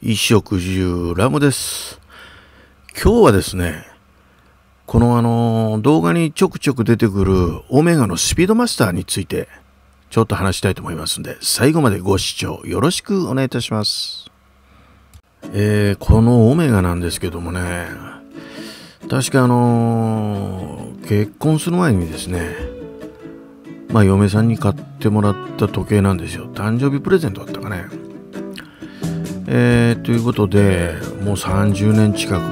衣食住ラムです。今日はですね、このあの動画にちょくちょく出てくるオメガのスピードマスターについてちょっと話したいと思いますんで、最後までご視聴よろしくお願いいたします。えーこのオメガなんですけどもね、確かあのー結婚する前にですね、まあ嫁さんに買ってもらった時計なんですよ。誕生日プレゼントだったかね。えーということで、もう30年近く、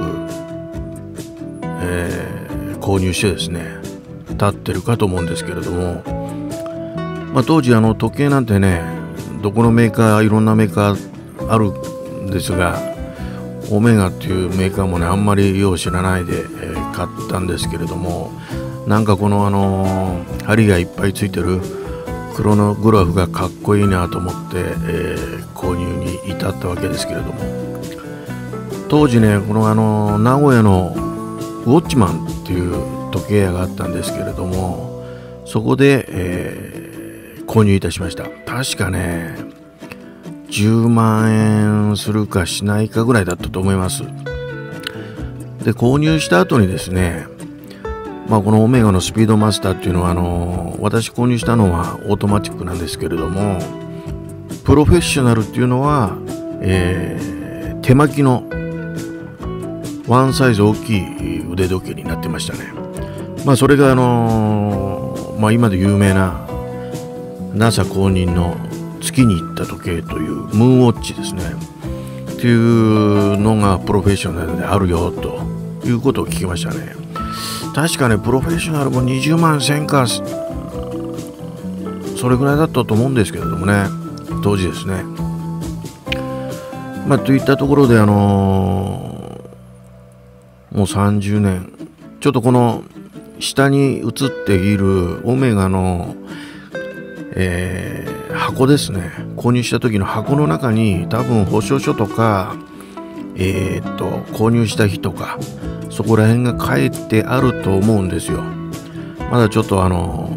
えー購入してですね、経ってるかと思うんですけれども、まあ、当時あの時計なんてね、どこのメーカー、いろんなメーカーあるんですが、オメガっていうメーカーもね、あんまりよう知らないで、えー買ったんですけれども、なんかこのあの針がいっぱいついてるクロノグラフがかっこいいなと思って、えー購入に至ったわけですけれども。当時ねこのあの名古屋のウォッチマンっていう時計屋があったんですけれどもそこで、えー購入いたしました。確かね10万円するかしないかぐらいだったと思います。で購入した後にですねまあ、このオメガのスピードマスターっていうのはあの私購入したのはオートマティックなんですけれどもプロフェッショナルっていうのは、えー手巻きのワンサイズ大きい腕時計になってましたね。まあそれがあのまあ今で有名な NASA 公認の月に行った時計というムーンウォッチですね。っていうのがプロフェッショナルであるよということを聞きましたね。確かねプロフェッショナルも20万1000か。それぐらいだったと思うんですけれどもね。当時ですね。まあといったところであのーもう30年。ちょっとこの下に映っているオメガの、えー箱ですね。購入した時の箱の中に多分保証書とかえーっと購入した日とかそこら辺が書いてあると思うんですよ。まだちょっとあの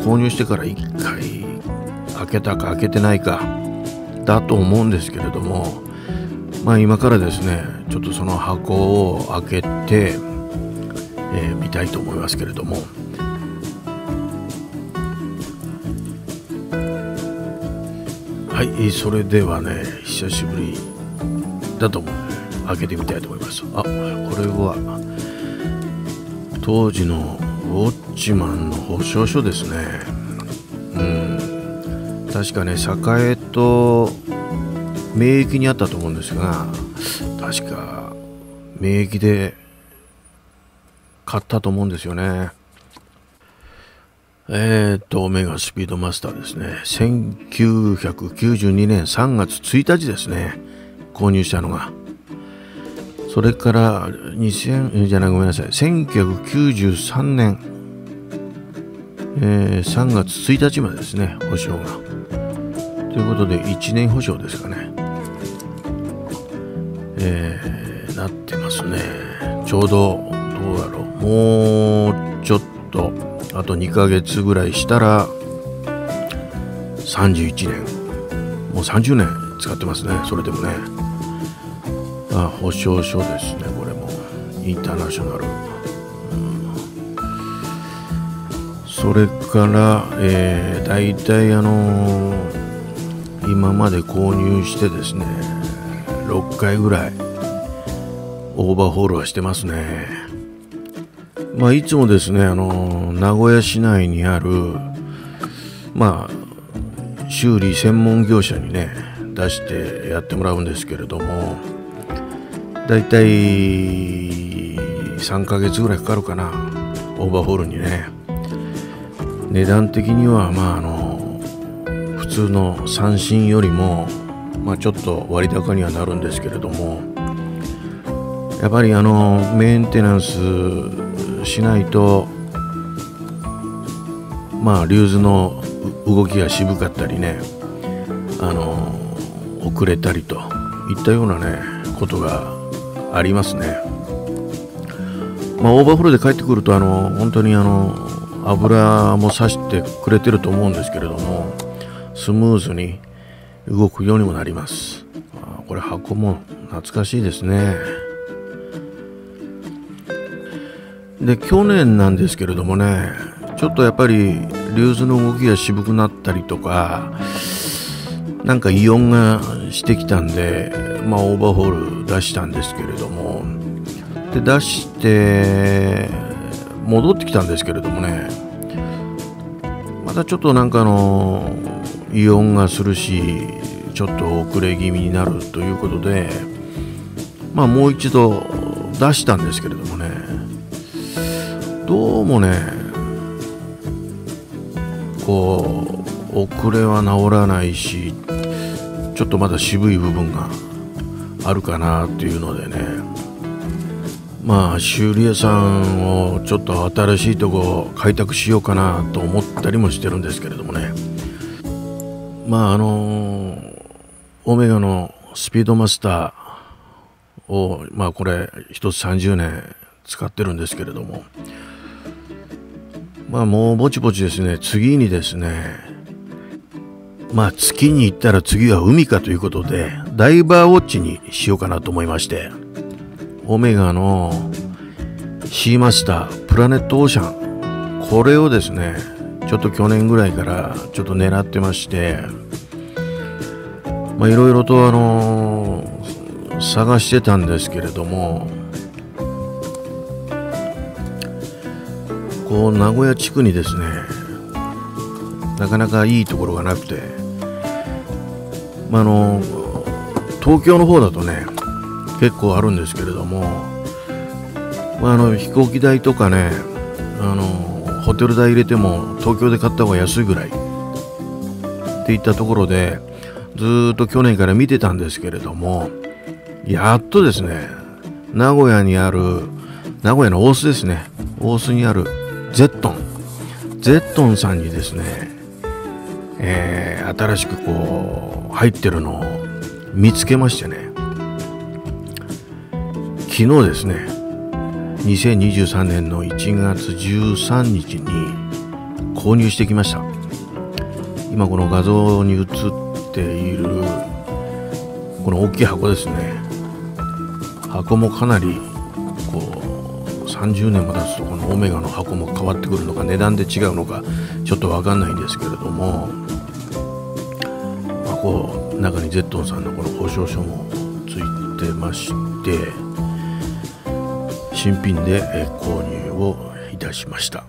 購入してから1回開けたか開けてないかだと思うんですけれどもまあ今からですねちょっとその箱を開けて、えー見たいと思いますけれども。はいそれではね久しぶりだと思う。ので開けてみたいと思いますあこれは当時のウォッチマンの保証書ですねうん確かね栄と名駅にあったと思うんですが確か名駅で買ったと思うんですよねえーっと、オメガスピードマスターですね。1992年3月1日ですね。購入したのが。それから、2000、じゃない、ごめんなさい。1993年、えー3月1日までですね、保証が。ということで、1年保証ですかね。えーなってますね。ちょうど、どうだろう。もうちょっと、あと2ヶ月ぐらいしたら、31年。もう30年使ってますね。それでもね。あ、保証書ですね。これも。インターナショナル。それから、えー、大体あのー今まで購入してですね6回ぐらいオーバーホールはしてますねまあいつもですねあのー名古屋市内にあるまあ修理専門業者にね出してやってもらうんですけれどもだいたい3ヶ月ぐらいかかるかな。オーバーホールにね。値段的にはまああの普通の三針よりもまあちょっと割高にはなるんですけれども。やっぱりあのメンテナンスしないとまあリューズの動きが渋かったりね。あの遅れたりといったようなねことがありますね。まあ、オーバーホールで帰ってくるとあの本当にあの油もさしてくれてると思うんですけれどもスムーズに動くようにもなりますあこれ箱も懐かしいですねで去年なんですけれどもねちょっとやっぱりリューズの動きが渋くなったりとかなんかイオンがしてきたんでまあオーバーホール出したんですけれども。で出して戻ってきたんですけれどもね。またちょっとなんかのイオンがするしちょっと遅れ気味になるということでまあもう一度出したんですけれどもね。どうもねこう遅れは治らないしちょっとまだ渋い部分があるかなっていうのでね。まあ修理屋さんをちょっと新しいとこ開拓しようかなと思ったりもしてるんですけれどもね。まああのオメガのスピードマスターをまあこれ一つ30年使ってるんですけれども。まあもうぼちぼちですね次にですねまあ月に行ったら次は海かということでダイバーウォッチにしようかなと思いまして。オメガのシーマスタープラネットオーシャン。これをですねちょっと去年ぐらいからちょっと狙ってまして。まあいろいろとあのー、探してたんですけれども。こう名古屋地区にですねなかなかいいところがなくて、まあ、あの東京の方だとね結構あるんですけれども、まあ、あの飛行機代とかねあのホテル代入れても東京で買った方が安いぐらい。っていったところでずっと去年から見てたんですけれどもやっとですね名古屋にある名古屋の大須ですね。大須にあるゼットン。ゼットンさんにですね、えー、新しくこう入ってるのを見つけましてね。昨日ですね2023年の1月13日に購入してきました。今この画像に映っているこの大きい箱ですね。箱もかなりこう30年も経つとこのオメガの箱も変わってくるのか値段で違うのかちょっと分かんないんですけれども、まあ、こう中にゼットンさんのこの保証書もついてまして新品で購入をいたしました、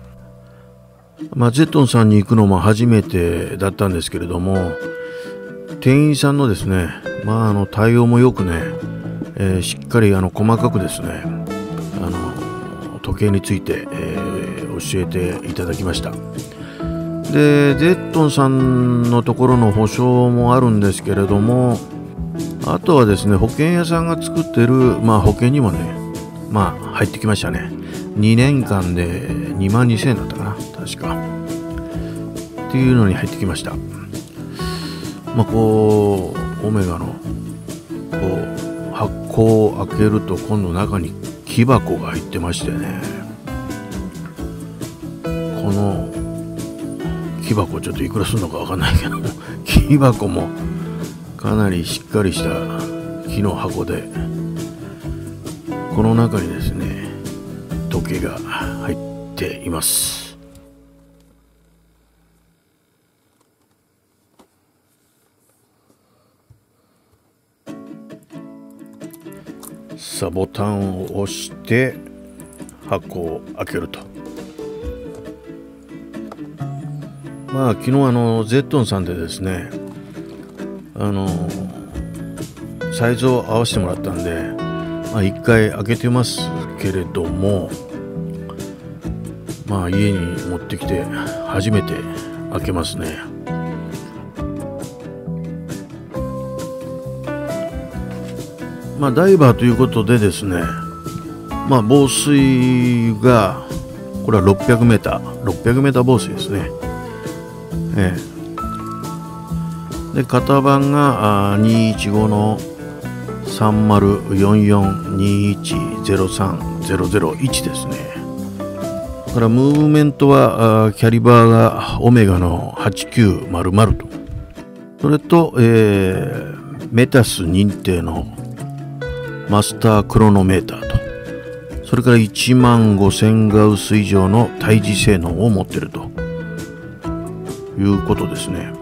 まあ、ゼットンさんに行くのも初めてだったんですけれども店員さんのですねまああの対応もよくね、えー、しっかりあの細かくですねあの時計について、えー、教えていただきました。でゼットンさんのところの保証もあるんですけれどもあとはですね保険屋さんが作ってる、まあ、保険にもねまあ入ってきましたね。2年間で2万2000円だったかな確か。っていうのに入ってきました。まあこうオメガのこう発酵を開けると今度中に木箱が入ってましてね。この木箱ちょっといくらするのか分かんないけど木箱もかなりしっかりした木の箱でこの中にですね時計が入っていますさあボタンを押して箱を開けると。まあ昨日あのゼットンさんでですねあのサイズを合わせてもらったんでまあ一回開けてますけれどもまあ家に持ってきて初めて開けますねまあ、ダイバーということでですね、まあ、防水がこれは 600m、600m 防水ですね。ええ、で型番が215の30442103001ですね。だからムーブメントはキャリバーがオメガの8900と。それと、えー、メタス認定のマスタークロノメーターとそれから1万5000ガウス以上の対峙性能を持っているということですね。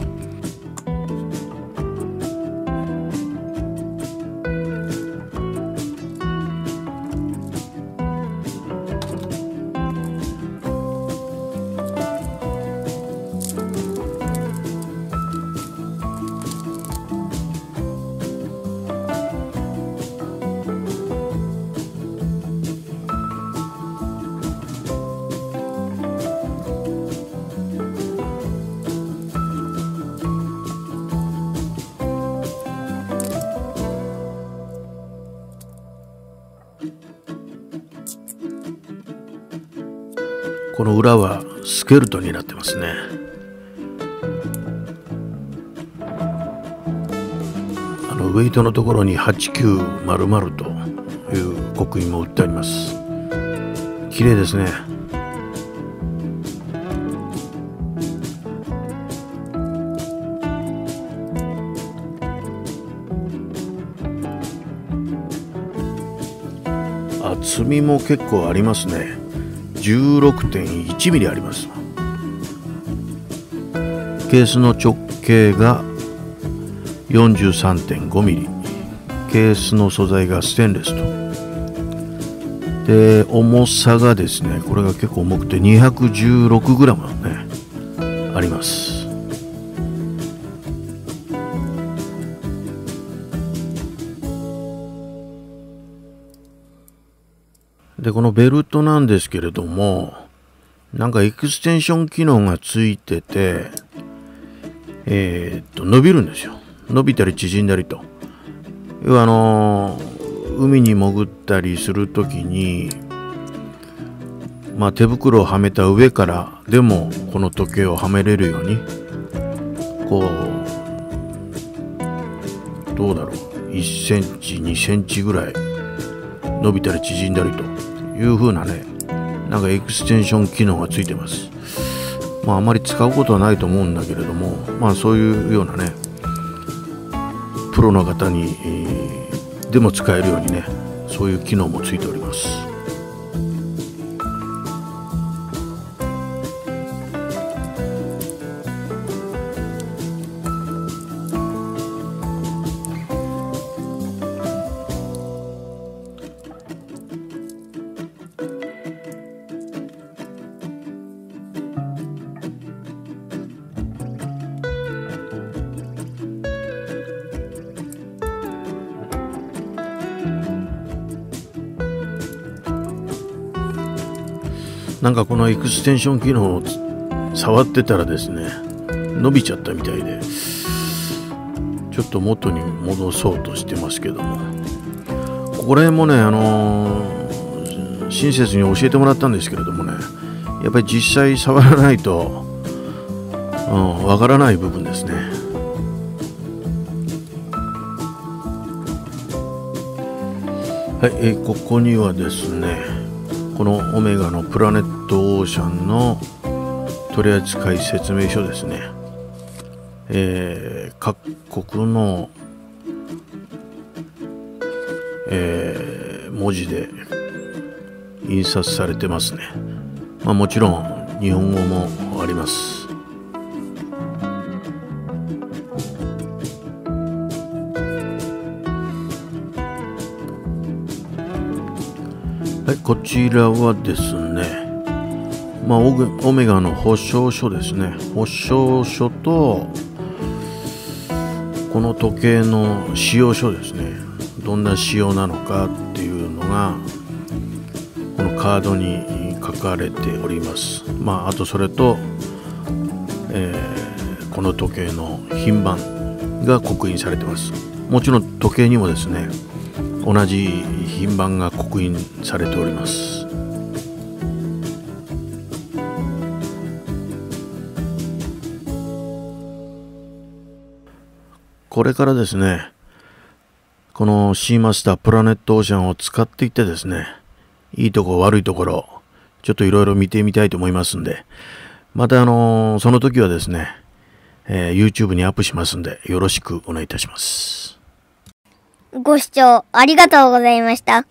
この裏はスケルトンになってますね。あのウェイトのところに8900という刻印も売ってあります。綺麗ですね。厚みも結構ありますね。16.1ミリあります。ケースの直径が43.5ミリ。ケースの素材がステンレスと。で重さがですねこれが結構重くて 216g ねあります。で、このベルトなんですけれども、なんかエクステンション機能がついてて、えー、っと、伸びるんですよ。伸びたり縮んだりと。要はあのー、海に潜ったりするときに、まあ、手袋をはめた上からでもこの時計をはめれるようにこうどうだろう1センチ2センチぐらい伸びたり縮んだりという風なねなんかエクステンション機能がついてます。まああまり使うことはないと思うんだけれどもまあそういうようなねプロの方に、えー、でも使えるようにねそういう機能もついております。なんかこのエクステンション機能を触ってたらですね伸びちゃったみたいでちょっと元に戻そうとしてますけども。ここら辺もねあのー、親切に教えてもらったんですけれどもねやっぱり実際触らないとわ、うん、からない部分ですね。はい、えここにはですねこのオメガのプラネットオーシャンの取扱説明書ですね、えー、各国の、えー、文字で印刷されてますね、まあ、もちろん日本語もあります。こちらはですね、まあ、オメガの保証書ですね。保証書と、この時計の使用書ですね。どんな仕様なのかっていうのが、このカードに書かれております。まあ、あとそれと、えー、この時計の品番が刻印されてます。もちろん時計にもですね、同じ品番が刻印されております。これからですねこのシーマスタープラネットオーシャンを使っていってですねいいとこ悪いところちょっといろいろ見てみたいと思いますんでまたあのその時はですね、えー、YouTube にアップしますんでよろしくお願いいたします。ご視聴ありがとうございました。